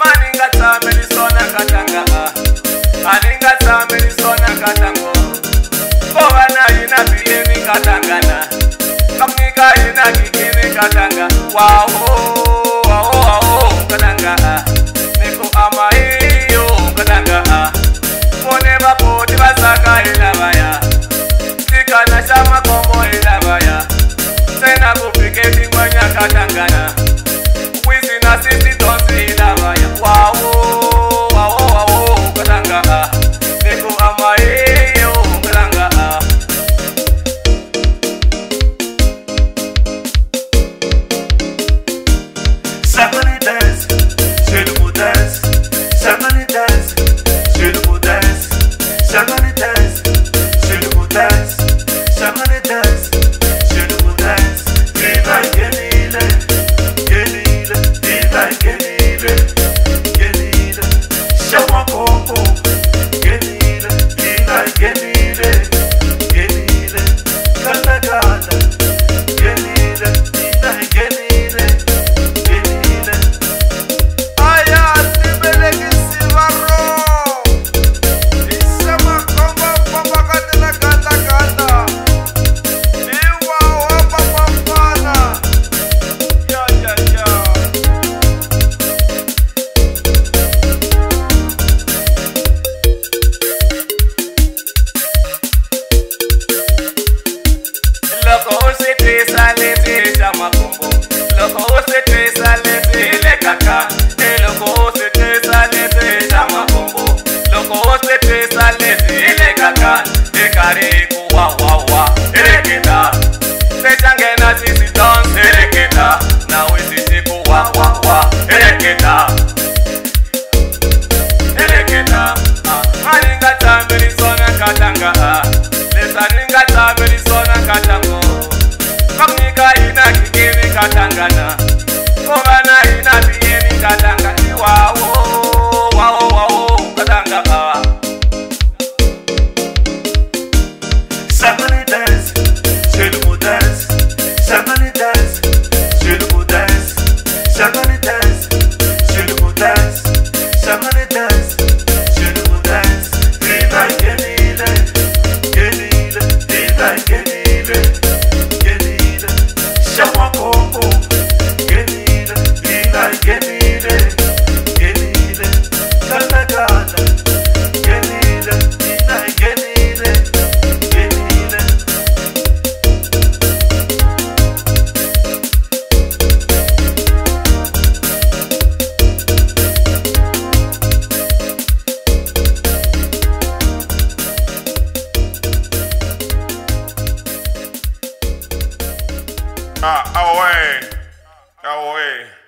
Maninga tsame ni sona katanga ani tikatangana kwizina sisitonzina vaya wawo wawo wawo katanga nekuamaiyo katanga Dance. de ikatangana ovana inapieni katanganiwawo wawo wawo katanga bawa somebody Ah, away. Away.